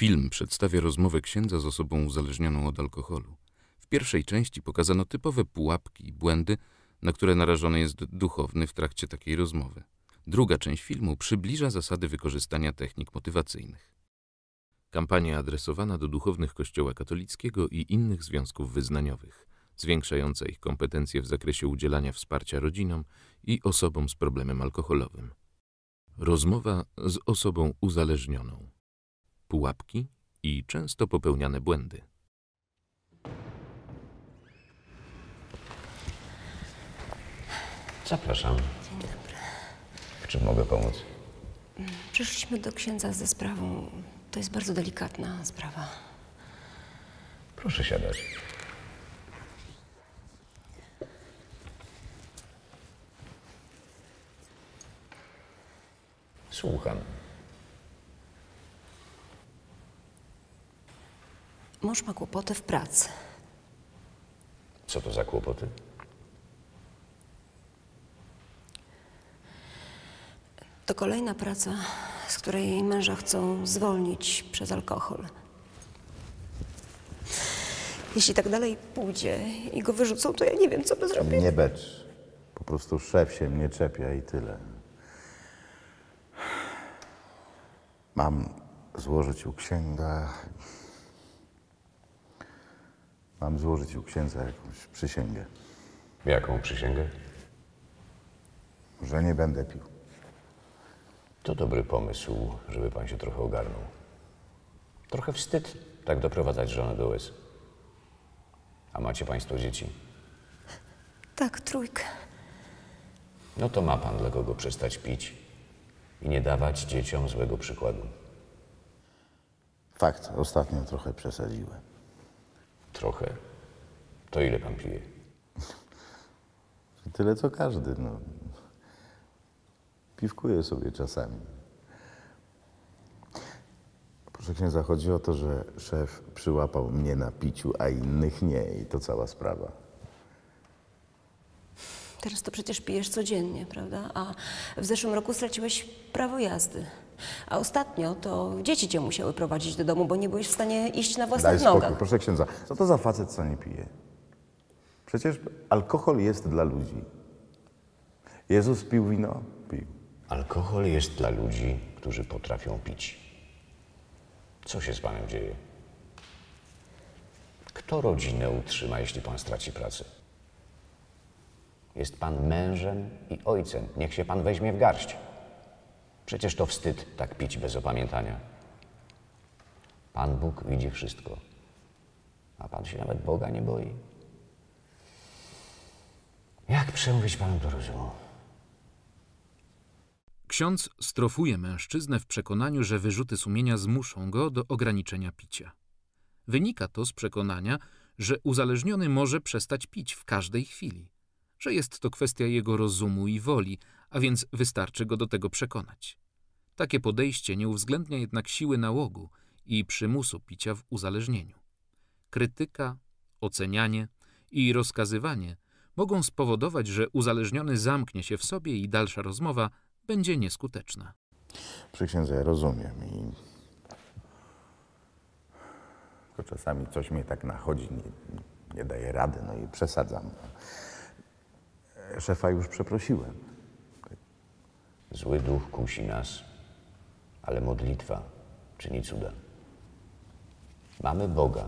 Film przedstawia rozmowę księdza z osobą uzależnioną od alkoholu. W pierwszej części pokazano typowe pułapki i błędy, na które narażony jest duchowny w trakcie takiej rozmowy. Druga część filmu przybliża zasady wykorzystania technik motywacyjnych. Kampania adresowana do duchownych Kościoła katolickiego i innych związków wyznaniowych, zwiększająca ich kompetencje w zakresie udzielania wsparcia rodzinom i osobom z problemem alkoholowym. Rozmowa z osobą uzależnioną. Pułapki i często popełniane błędy. Zapraszam. Dzień dobry. W czym mogę pomóc? Przyszliśmy do księdza ze sprawą. To jest bardzo delikatna sprawa. Proszę siadać. Słucham. Mąż ma kłopoty w pracy. Co to za kłopoty? To kolejna praca, z której męża chcą zwolnić przez alkohol. Jeśli tak dalej pójdzie i go wyrzucą, to ja nie wiem, co by zrobić. Nie becz. Po prostu szef się mnie czepia i tyle. Mam złożyć u księga. Mam złożyć u księdza jakąś przysięgę, Jaką przysięgę? że nie będę pił. To dobry pomysł, żeby pan się trochę ogarnął. Trochę wstyd tak doprowadzać żonę do łez. A macie państwo dzieci? Tak, trójkę. No to ma pan dla kogo przestać pić i nie dawać dzieciom złego przykładu. Fakt, ostatnio trochę przesadziłem. Trochę. To ile pan pije? Tyle co każdy, no. Piwkuję sobie czasami. Proszę księdza, chodzi o to, że szef przyłapał mnie na piciu, a innych nie i to cała sprawa. Teraz to przecież pijesz codziennie, prawda? A w zeszłym roku straciłeś prawo jazdy. A ostatnio to dzieci cię musiały prowadzić do domu, bo nie byłeś w stanie iść na Daj własnych spokój, nogach. proszę księdza. Co to za facet, co nie pije? Przecież alkohol jest dla ludzi. Jezus pił wino? Pił. Alkohol jest dla ludzi, którzy potrafią pić. Co się z panem dzieje? Kto rodzinę utrzyma, jeśli pan straci pracę? Jest pan mężem i ojcem. Niech się pan weźmie w garść. Przecież to wstyd tak pić bez opamiętania. Pan Bóg widzi wszystko. A pan się nawet Boga nie boi. Jak przemówić panu do rozumu? Ksiądz strofuje mężczyznę w przekonaniu, że wyrzuty sumienia zmuszą go do ograniczenia picia. Wynika to z przekonania, że uzależniony może przestać pić w każdej chwili, że jest to kwestia jego rozumu i woli, a więc wystarczy go do tego przekonać. Takie podejście nie uwzględnia jednak siły nałogu i przymusu picia w uzależnieniu. Krytyka, ocenianie i rozkazywanie mogą spowodować, że uzależniony zamknie się w sobie i dalsza rozmowa będzie nieskuteczna. Proszę księdza, ja rozumiem i... Tylko czasami coś mnie tak nachodzi, nie, nie daje rady, no i przesadzam. Szefa już przeprosiłem. Zły duch kusi nas, ale modlitwa czyni cuda. Mamy Boga,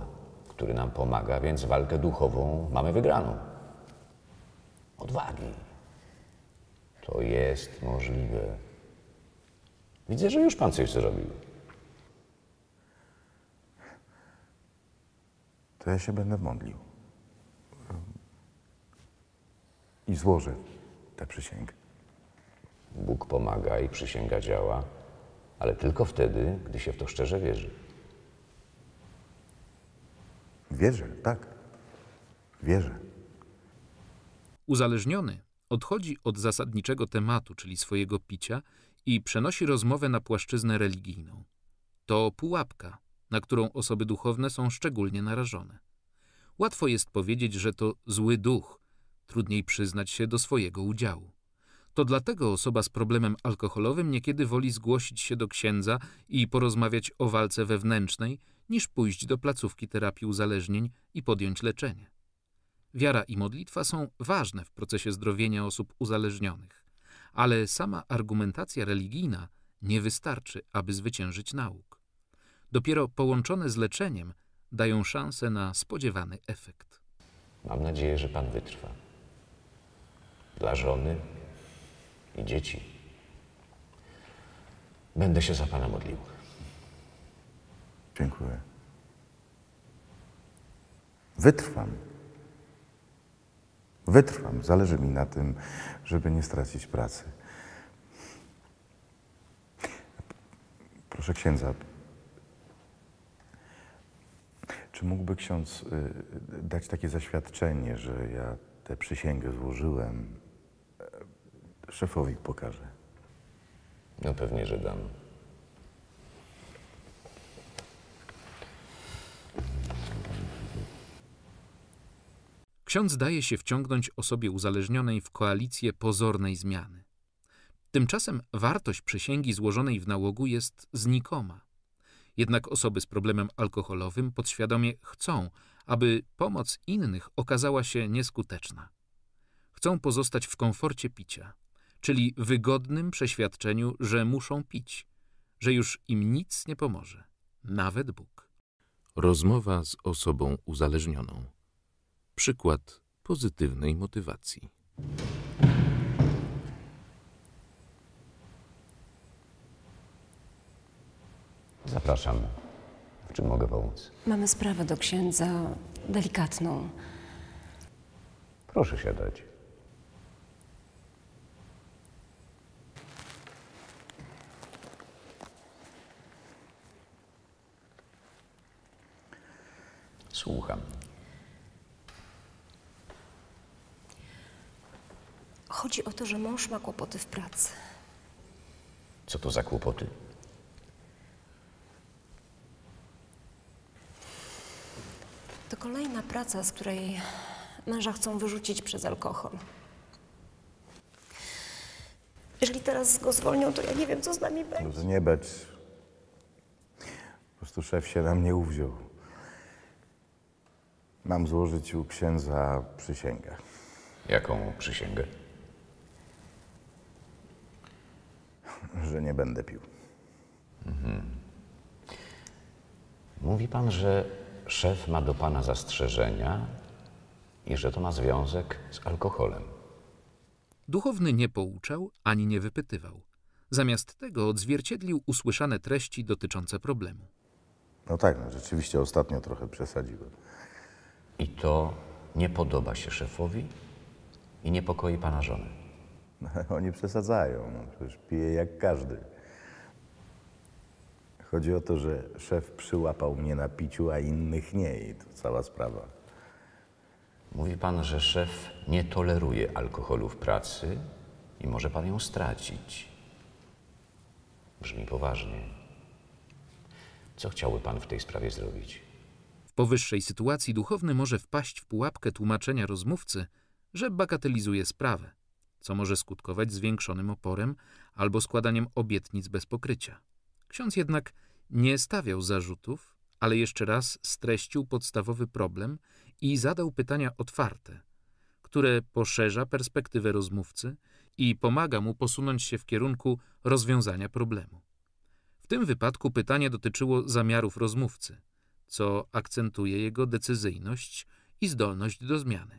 który nam pomaga, więc walkę duchową mamy wygraną. Odwagi. To jest możliwe. Widzę, że już pan coś zrobił. To ja się będę modlił. I złożę tę przysięgę. Bóg pomaga i przysięga działa, ale tylko wtedy, gdy się w to szczerze wierzy. Wierzę, tak. Wierzę. Uzależniony odchodzi od zasadniczego tematu, czyli swojego picia, i przenosi rozmowę na płaszczyznę religijną. To pułapka, na którą osoby duchowne są szczególnie narażone. Łatwo jest powiedzieć, że to zły duch, trudniej przyznać się do swojego udziału. To dlatego osoba z problemem alkoholowym niekiedy woli zgłosić się do księdza i porozmawiać o walce wewnętrznej, niż pójść do placówki terapii uzależnień i podjąć leczenie. Wiara i modlitwa są ważne w procesie zdrowienia osób uzależnionych, ale sama argumentacja religijna nie wystarczy, aby zwyciężyć nauk. Dopiero połączone z leczeniem dają szansę na spodziewany efekt. Mam nadzieję, że pan wytrwa. Dla żony i dzieci. Będę się za pana modlił. Dziękuję. Wytrwam. Wytrwam. Zależy mi na tym, żeby nie stracić pracy. Proszę księdza, czy mógłby ksiądz y, dać takie zaświadczenie, że ja tę przysięgę złożyłem, szefowi pokażę? No pewnie, że dam. Ksiądz daje się wciągnąć osobie uzależnionej w koalicję pozornej zmiany. Tymczasem wartość przysięgi złożonej w nałogu jest znikoma. Jednak osoby z problemem alkoholowym podświadomie chcą, aby pomoc innych okazała się nieskuteczna. Chcą pozostać w komforcie picia, czyli wygodnym przeświadczeniu, że muszą pić, że już im nic nie pomoże, nawet Bóg. Rozmowa z osobą uzależnioną. Przykład pozytywnej motywacji. Zapraszam. W czym mogę pomóc? Mamy sprawę do księdza delikatną. Proszę siadać. Słucham. Chodzi o to, że mąż ma kłopoty w pracy. Co to za kłopoty? To kolejna praca, z której męża chcą wyrzucić przez alkohol. Jeżeli teraz go zwolnią, to ja nie wiem, co z nami będzie. No to nie becz. Po prostu szef się na mnie uwziął. Mam złożyć u księdza przysięgę. Jaką przysięgę? że nie będę pił. Mówi pan, że szef ma do pana zastrzeżenia i że to ma związek z alkoholem. Duchowny nie pouczał ani nie wypytywał. Zamiast tego odzwierciedlił usłyszane treści dotyczące problemu. No tak, no rzeczywiście ostatnio trochę przesadziłem. I to nie podoba się szefowi i niepokoi pana żony. Oni przesadzają, no, przecież pije jak każdy. Chodzi o to, że szef przyłapał mnie na piciu, a innych nie i to cała sprawa. Mówi pan, że szef nie toleruje alkoholu w pracy i może pan ją stracić. Brzmi poważnie. Co chciałby pan w tej sprawie zrobić? Powyższej sytuacji duchowny może wpaść w pułapkę tłumaczenia rozmówcy, że bagatelizuje sprawę, co może skutkować zwiększonym oporem albo składaniem obietnic bez pokrycia. Ksiądz jednak nie stawiał zarzutów, ale jeszcze raz streścił podstawowy problem i zadał pytania otwarte, które poszerza perspektywę rozmówcy i pomaga mu posunąć się w kierunku rozwiązania problemu. W tym wypadku pytanie dotyczyło zamiarów rozmówcy, co akcentuje jego decyzyjność i zdolność do zmiany.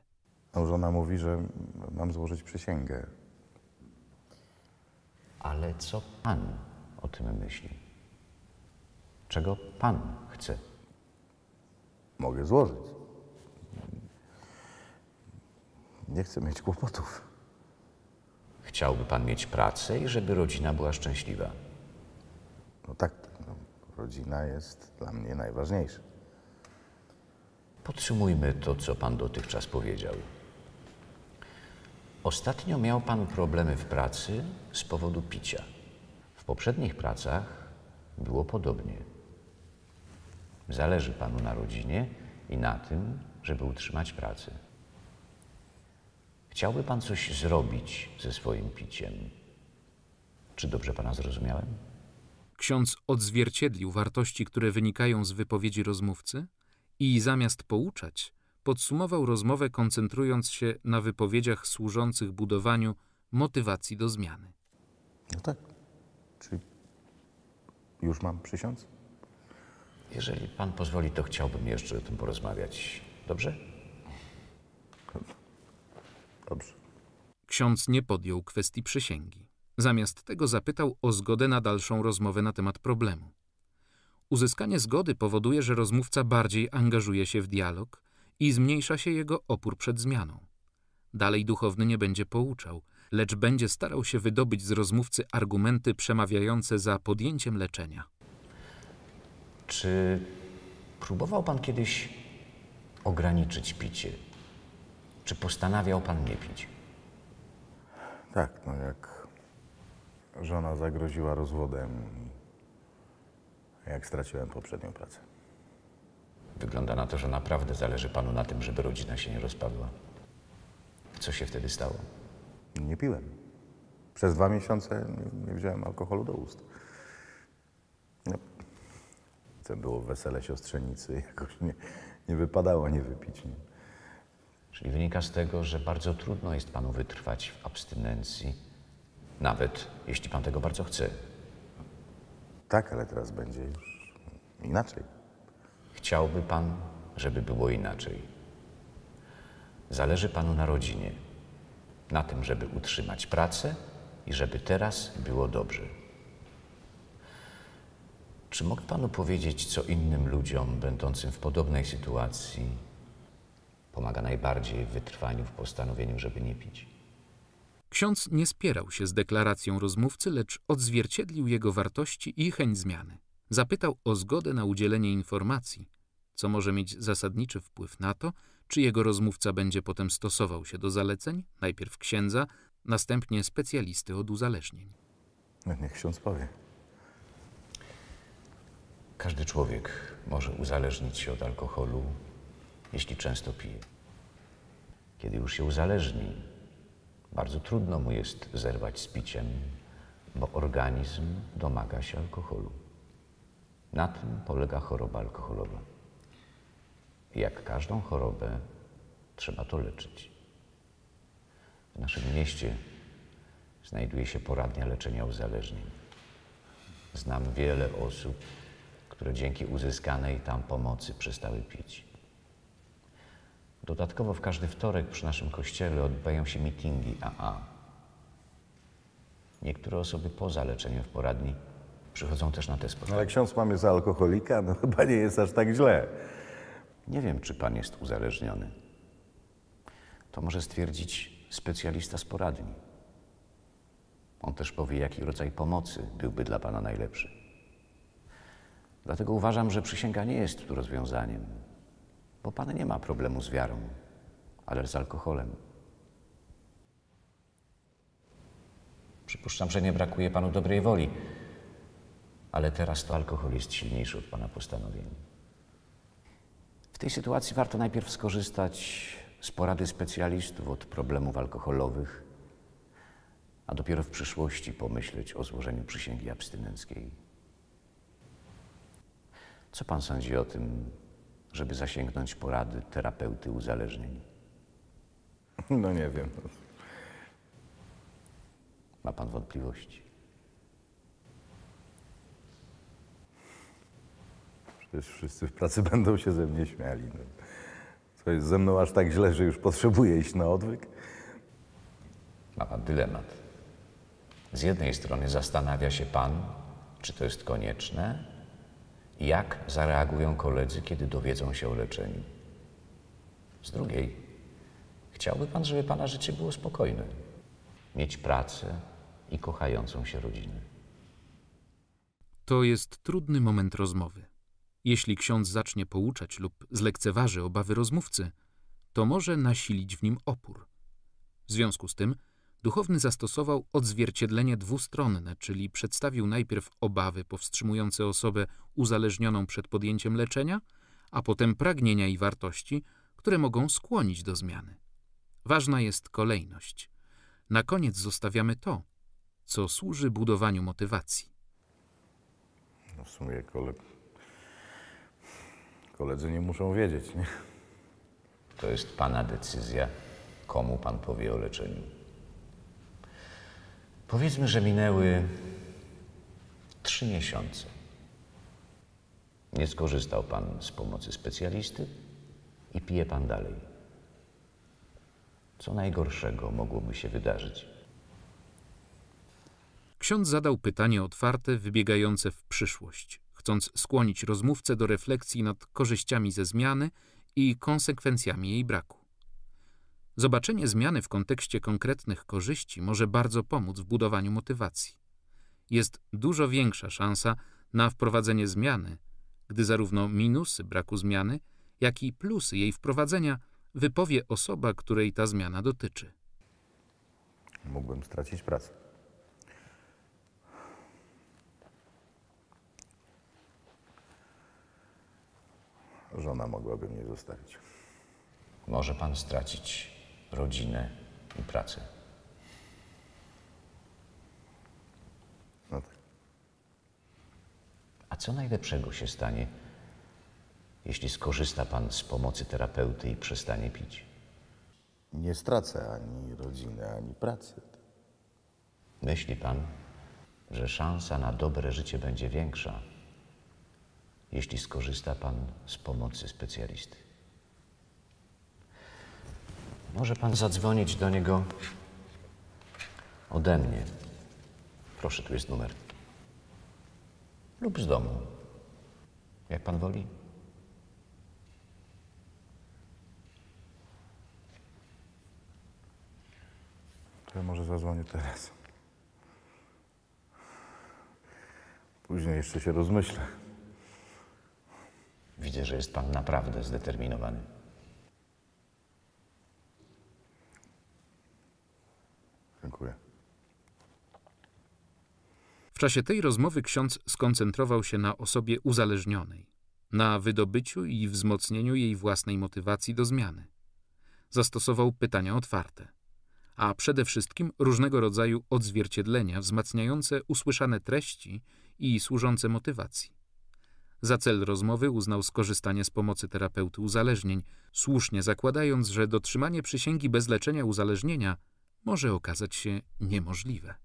No, żona mówi, że mam złożyć przysięgę. Ale co pan o tym myśli? Czego pan chce? Mogę złożyć. Nie chcę mieć kłopotów. Chciałby pan mieć pracę i żeby rodzina była szczęśliwa. No tak, rodzina jest dla mnie najważniejsza. Podtrzymujmy to, co pan dotychczas powiedział. Ostatnio miał pan problemy w pracy z powodu picia. W poprzednich pracach było podobnie. Zależy panu na rodzinie i na tym, żeby utrzymać pracę. Chciałby pan coś zrobić ze swoim piciem. Czy dobrze pana zrozumiałem? Ksiądz odzwierciedlił wartości, które wynikają z wypowiedzi rozmówcy i zamiast pouczać, podsumował rozmowę, koncentrując się na wypowiedziach służących budowaniu motywacji do zmiany. No tak. Czy już mam przysiąc? Jeżeli pan pozwoli, to chciałbym jeszcze o tym porozmawiać. Dobrze? Dobrze. Ksiądz nie podjął kwestii przysięgi. Zamiast tego zapytał o zgodę na dalszą rozmowę na temat problemu. Uzyskanie zgody powoduje, że rozmówca bardziej angażuje się w dialog i zmniejsza się jego opór przed zmianą. Dalej duchowny nie będzie pouczał, lecz będzie starał się wydobyć z rozmówcy argumenty przemawiające za podjęciem leczenia. Czy próbował pan kiedyś ograniczyć picie? Czy postanawiał pan nie pić? Tak, no jak żona zagroziła rozwodem i jak straciłem poprzednią pracę. Wygląda na to, że naprawdę zależy panu na tym, żeby rodzina się nie rozpadła. Co się wtedy stało? Nie piłem. Przez dwa miesiące nie, nie wziąłem alkoholu do ust. No, to było wesele siostrzenicy, jakoś nie, nie wypadało nie wypić. Nie? Czyli wynika z tego, że bardzo trudno jest panu wytrwać w abstynencji, nawet jeśli pan tego bardzo chce. Tak, ale teraz będzie już inaczej. Chciałby pan, żeby było inaczej. Zależy panu na rodzinie, na tym, żeby utrzymać pracę i żeby teraz było dobrze. Czy mogę panu powiedzieć, co innym ludziom będącym w podobnej sytuacji pomaga najbardziej w wytrwaniu w postanowieniu, żeby nie pić? Ksiądz nie spierał się z deklaracją rozmówcy, lecz odzwierciedlił jego wartości i chęć zmiany. Zapytał o zgodę na udzielenie informacji, co może mieć zasadniczy wpływ na to, czy jego rozmówca będzie potem stosował się do zaleceń, najpierw księdza, następnie specjalisty od uzależnień. No, niech ksiądz powie. Każdy człowiek może uzależnić się od alkoholu, jeśli często pije. Kiedy już się uzależni, bardzo trudno mu jest zerwać z piciem, bo organizm domaga się alkoholu. Na tym polega choroba alkoholowa. Jak każdą chorobę, trzeba to leczyć. W naszym mieście znajduje się poradnia leczenia uzależnień. Znam wiele osób, które dzięki uzyskanej tam pomocy przestały pić. Dodatkowo w każdy wtorek przy naszym kościele odbywają się mitingi AA. Niektóre osoby poza leczeniem w poradni przychodzą też na te spotkania. Ale ksiądz mamy za alkoholika, no chyba nie jest aż tak źle. Nie wiem, czy pan jest uzależniony. To może stwierdzić specjalista z poradni. On też powie, jaki rodzaj pomocy byłby dla pana najlepszy. Dlatego uważam, że przysięga nie jest tu rozwiązaniem, bo pan nie ma problemu z wiarą, ale z alkoholem. Przypuszczam, że nie brakuje panu dobrej woli, ale teraz to alkohol jest silniejszy od pana postanowień. W tej sytuacji warto najpierw skorzystać z porady specjalistów od problemów alkoholowych, a dopiero w przyszłości pomyśleć o złożeniu przysięgi abstynenckiej. Co pan sądzi o tym, żeby zasięgnąć porady terapeuty uzależnień? No nie wiem. Ma pan wątpliwości? Przecież wszyscy w pracy będą się ze mnie śmiali. No. Co jest ze mną aż tak źle, że już potrzebuję iść na odwyk? Ma pan dylemat. Z jednej strony zastanawia się pan, czy to jest konieczne, jak zareagują koledzy, kiedy dowiedzą się o leczeniu. Z drugiej, chciałby pan, żeby pana życie było spokojne, mieć pracę i kochającą się rodzinę. To jest trudny moment rozmowy. Jeśli ksiądz zacznie pouczać lub zlekceważy obawy rozmówcy, to może nasilić w nim opór. W związku z tym duchowny zastosował odzwierciedlenie dwustronne, czyli przedstawił najpierw obawy powstrzymujące osobę uzależnioną przed podjęciem leczenia, a potem pragnienia i wartości, które mogą skłonić do zmiany. ważna jest kolejność. Na koniec zostawiamy to, co służy budowaniu motywacji. No w sumie kole... koledzy nie muszą wiedzieć, nie? To jest pana decyzja, komu pan powie o leczeniu. Powiedzmy, że minęły trzy miesiące. Nie skorzystał pan z pomocy specjalisty i pije pan dalej. Co najgorszego mogłoby się wydarzyć? Ksiądz zadał pytanie otwarte, wybiegające w przyszłość, chcąc skłonić rozmówcę do refleksji nad korzyściami ze zmiany i konsekwencjami jej braku. Zobaczenie zmiany w kontekście konkretnych korzyści może bardzo pomóc w budowaniu motywacji. Jest dużo większa szansa na wprowadzenie zmiany, gdy zarówno minusy braku zmiany, jak i plusy jej wprowadzenia wypowie osoba, której ta zmiana dotyczy. Mógłbym stracić pracę. Żona mogłaby mnie zostawić. Może pan stracić rodzinę i pracę. No tak. A co najlepszego się stanie, jeśli skorzysta pan z pomocy terapeuty i przestanie pić? Nie stracę ani rodziny, ani pracy. Myśli pan, że szansa na dobre życie będzie większa, jeśli skorzysta pan z pomocy specjalisty? Może pan zadzwonić do niego ode mnie. Proszę, tu jest numer. Lub z domu. Jak pan woli. To ja może zadzwonię teraz. Później jeszcze się rozmyślę. Widzę, że jest pan naprawdę zdeterminowany. Dziękuję. W czasie tej rozmowy ksiądz skoncentrował się na osobie uzależnionej, na wydobyciu i wzmocnieniu jej własnej motywacji do zmiany. Zastosował pytania otwarte, a przede wszystkim różnego rodzaju odzwierciedlenia wzmacniające usłyszane treści i służące motywacji. Za cel rozmowy uznał skorzystanie z pomocy terapeuty uzależnień, słusznie zakładając, że dotrzymanie przysięgi bez leczenia uzależnienia może okazać się niemożliwe.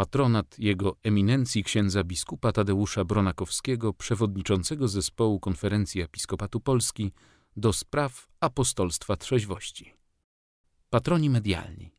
Patronat jego eminencji księdza biskupa Tadeusza Bronakowskiego, przewodniczącego zespołu Konferencji Episkopatu Polski do spraw apostolstwa trzeźwości. Patroni medialni